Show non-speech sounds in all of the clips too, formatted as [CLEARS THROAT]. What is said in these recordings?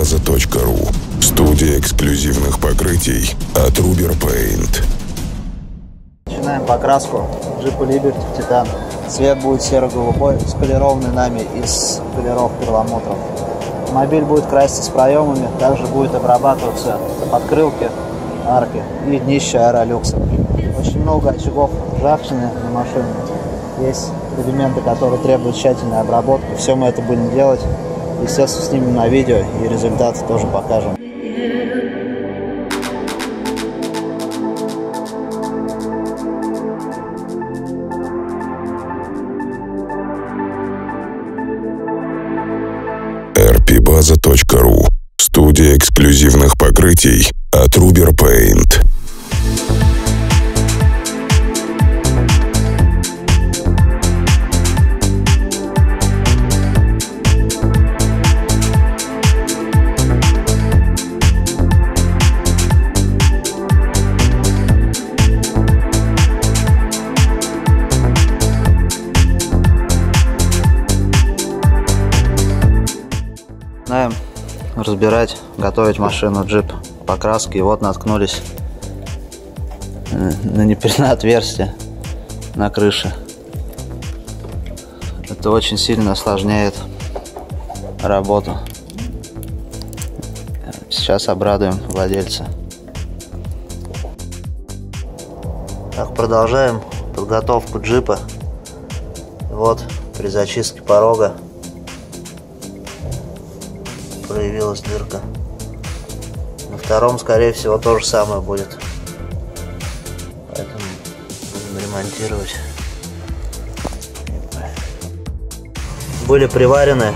RP-база.ру Студия эксклюзивных покрытий от Ruber Paint. Начинаем покраску джипа Liberty в титан. Цвет будет серо-голубой, сполированный нами из полиров перламутром. Автомобиль будет краситься с проемами, также будет обрабатываться подкрылки, арки и днище аэролюкса. Очень много очагов ржавчины на машине. Есть элементы, которые требуют тщательной обработки. Все мы это будем делать. Естественно, снимем на видео и результаты тоже покажем. RP-база.ру Студия эксклюзивных покрытий от Ruber Paint. Разбирать, готовить машину, джип, покраски. И вот наткнулись э, на непрямое [LAUGHS] отверстие на крыше. Это очень сильно осложняет работу. Сейчас обрадуем владельца. Так, продолжаем подготовку джипа. Вот при зачистке порога проявилась дырка. На втором, скорее всего, то же самое будет. Поэтому будем ремонтировать. Были приварены.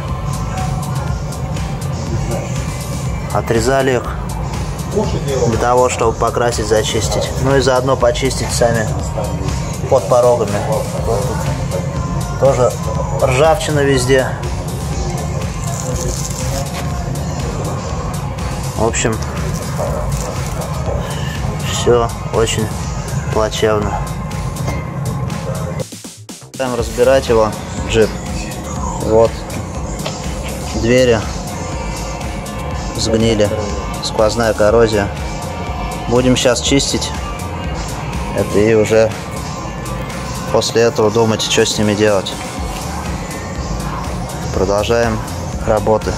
Отрезали их для того, чтобы покрасить, зачистить. Ну и заодно почистить сами под порогами. Тоже ржавчина везде. В общем, все очень плачевно. Будем разбирать его, джип. Вот. Двери сгнили. Сквозная коррозия. Будем сейчас чистить. Это и уже после этого думать, что с ними делать. Продолжаем работы.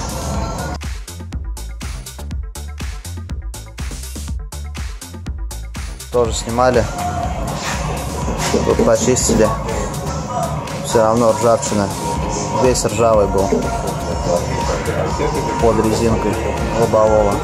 Тоже снимали тут почистили. Все равно ржавчина. Весь ржавый был. Под резинкой лобового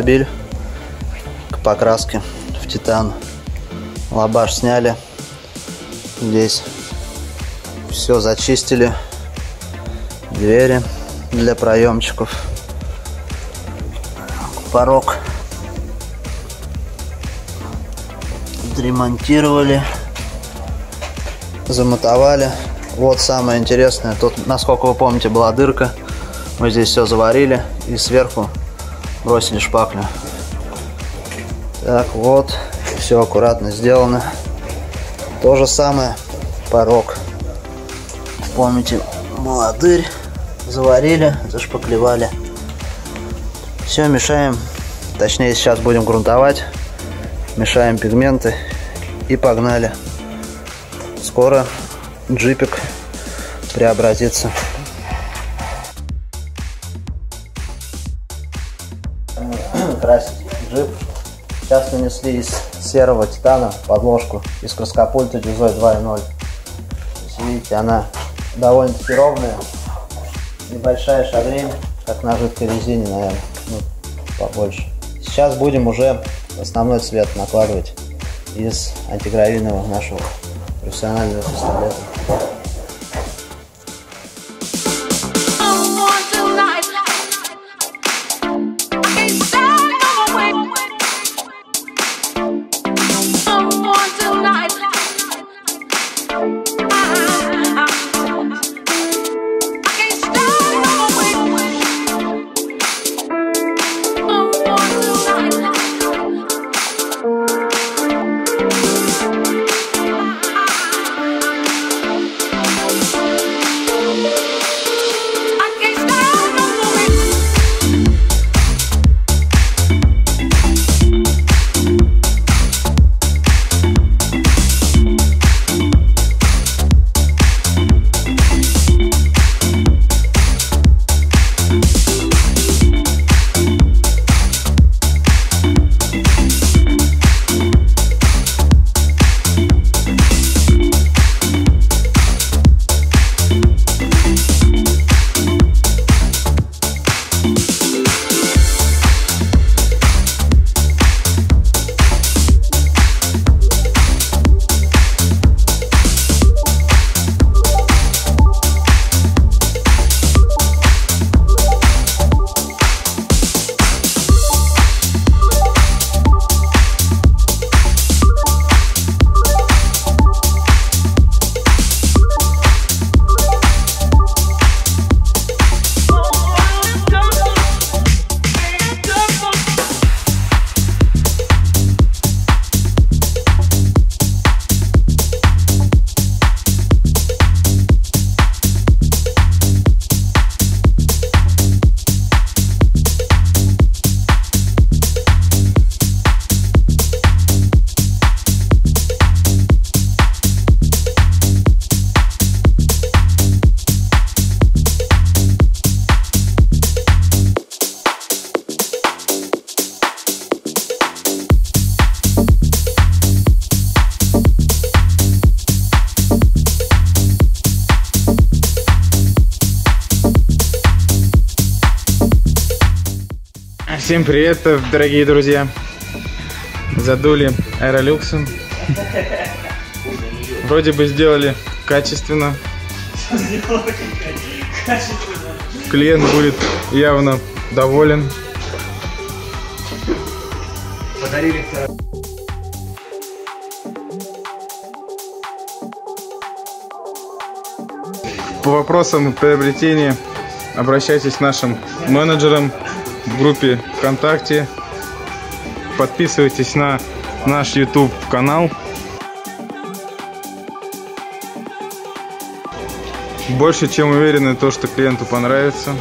автомобиль к покраске в титан. Лабаш сняли. Здесь все зачистили. Двери для проемчиков. Порог отремонтировали. Замотовали. Вот самое интересное. Тут, насколько вы помните, была дырка. Мы здесь все заварили и сверху бросили шпаклю. Так, вот, все аккуратно сделано. То же самое порог. Помните, молодырь заварили, зашпаклевали. Все, мешаем. Точнее, сейчас будем грунтовать. Мешаем пигменты и погнали. Скоро джипик преобразится. Нанесли из серого титана подложку из краскопульта Дюзой 2.0. Видите, она довольно-таки ровная. Небольшая шагрень, как на жидкой резине, наверное, ну, побольше. Сейчас будем уже основной цвет накладывать из антигравийного нашего профессионального пистолета. Всем привет, дорогие друзья! Задули аэролюксом. Вроде бы сделали качественно. Клиент будет явно доволен. Подарили По вопросам приобретения обращайтесь к нашим менеджерам в группе ВКонтакте. Подписывайтесь на наш YouTube канал. Больше чем уверены то, что клиенту понравится.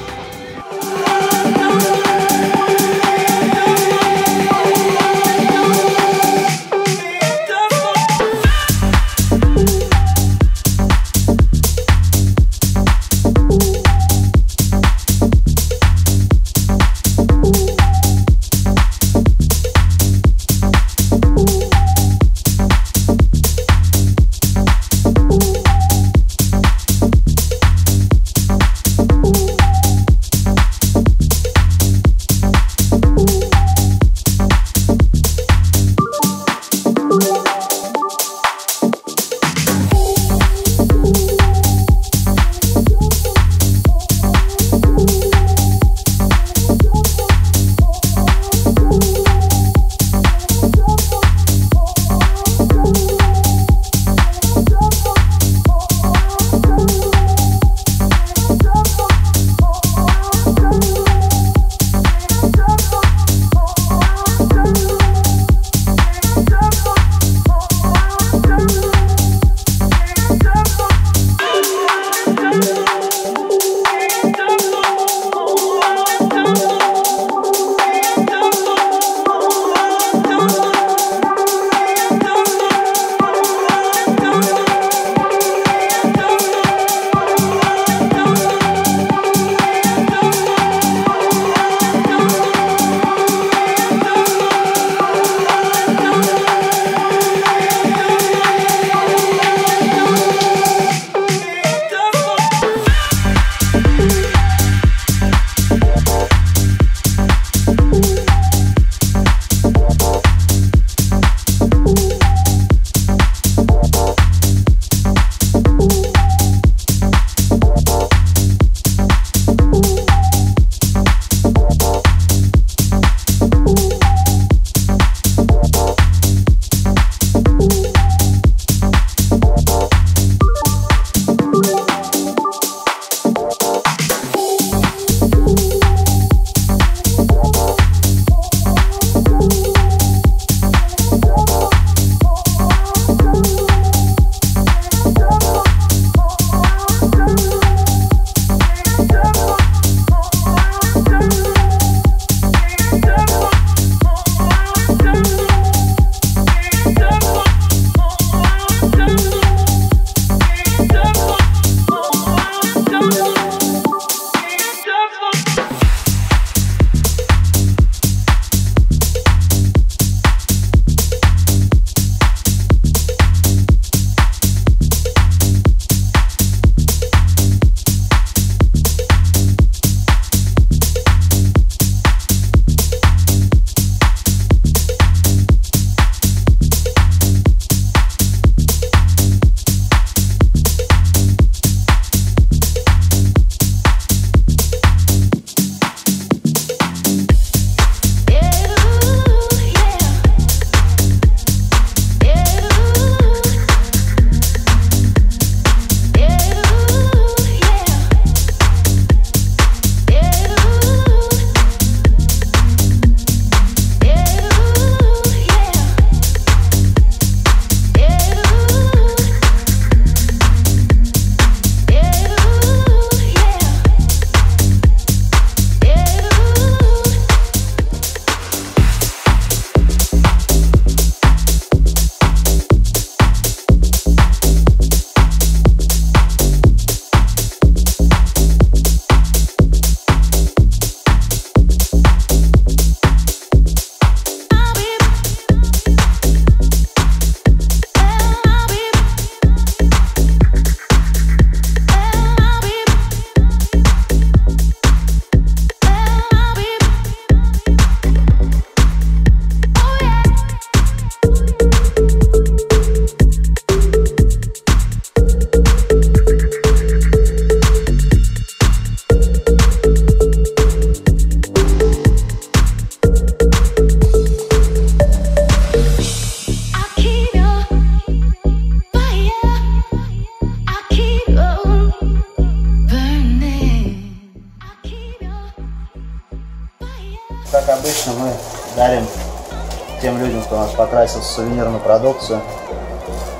Сувенирную продукцию.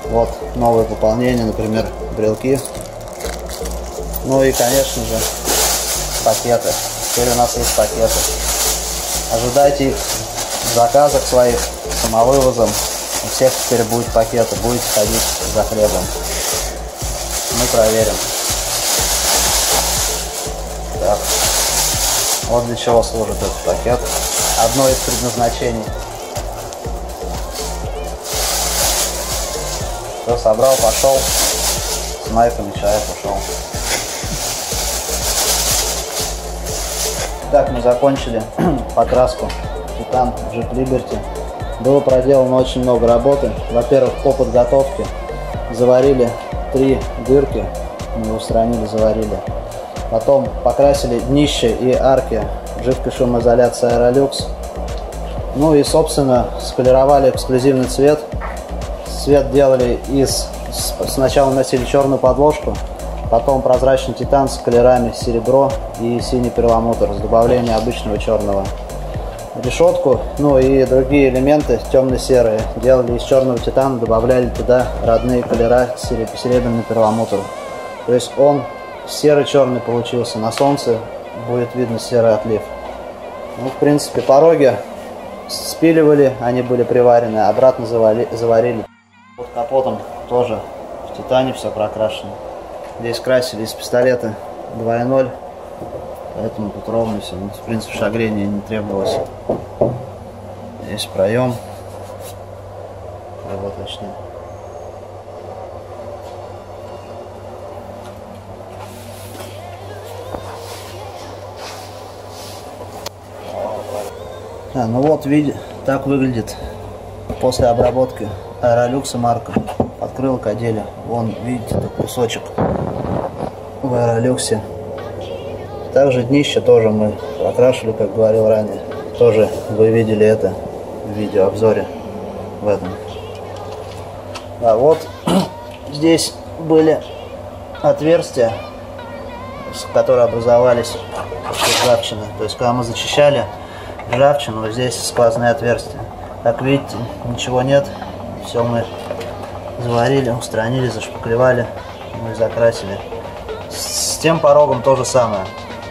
Вот новое пополнение, например, брелки. Ну и, конечно же, пакеты. Теперь у нас есть пакеты. Ожидайте их заказок своих самовывозом. У всех теперь будет пакеты, будете ходить за хлебом. Мы проверим. Так. Вот для чего служит этот пакет. Одно из предназначений. Все, собрал, пошел. С майками человек ушел. Так, мы закончили [CLEARS THROAT] покраску Титан Jeep Liberty. Было проделано очень много работы. Во-первых, по подготовке заварили три дырки, мы устранили, заварили. Потом покрасили днище и арки жидкой шумоизоляции Aerolux. Ну и, собственно, сполировали эксклюзивный цвет. Цвет делали из... Сначала носили черную подложку, потом прозрачный титан с колерами серебро и синий перламутр с добавлением обычного черного. Решетку, ну и другие элементы темно-серые делали из черного титана, добавляли туда родные колера серебряный перламутр. То есть он серый-черный получился. На солнце будет видно серый отлив. Ну, в принципе, пороги спиливали, они были приварены, обратно завали, заварили. Под капотом тоже в титане все прокрашено. Здесь красили из пистолета 2.0, поэтому тут ровно все. Ну, в принципе, шагрения не требовалось. Здесь проем. Вот точнее. А, ну вот, види, так выглядит после обработки аэролюкса марка. Открыл каделя. Вон, видите, этот кусочек в аэролюксе. Также днище тоже мы окрашивали, как говорил ранее. Тоже вы видели это в видеообзоре в этом. А вот [CLEARS THROAT] здесь были отверстия, которые образовались ржавчины. То есть, когда мы зачищали ржавчину, вот здесь сквозные отверстия. Как видите, ничего нет. Все мы заварили, устранили, зашпаклевали, ну и закрасили. С тем порогом то же самое.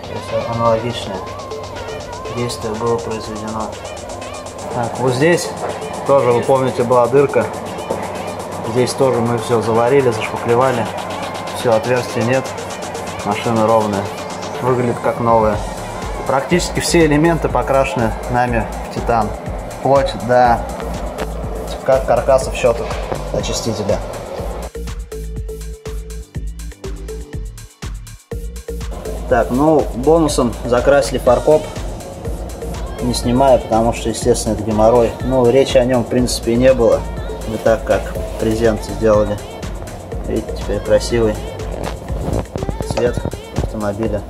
То есть аналогичное действие было произведено. Так, вот здесь тоже, вы помните, была дырка. Здесь тоже мы все заварили, зашпаклевали. Все, отверстия нет. Машина ровная. Выглядит как новая. Практически все элементы покрашены нами в титан. Вплоть как каркасов щеток очистителя. Так, ну, бонусом закрасили фаркоп. Не снимая, потому что, естественно, это геморрой. Ну, речи о нем, в принципе, не было. Не так, как презент сделали. Видите, теперь красивый цвет автомобиля.